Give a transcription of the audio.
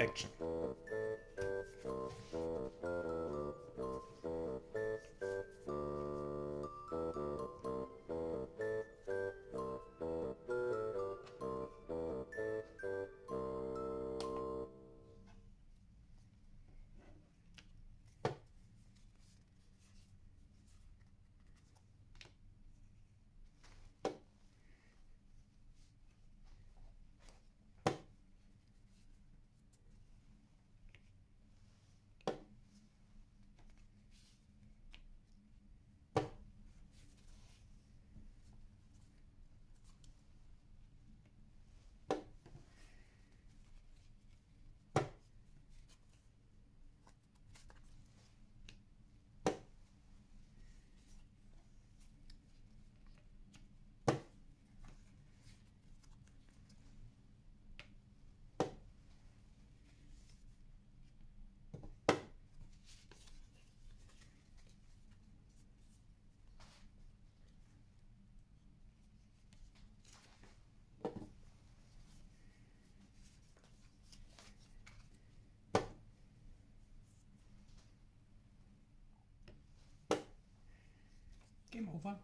Action. Game over.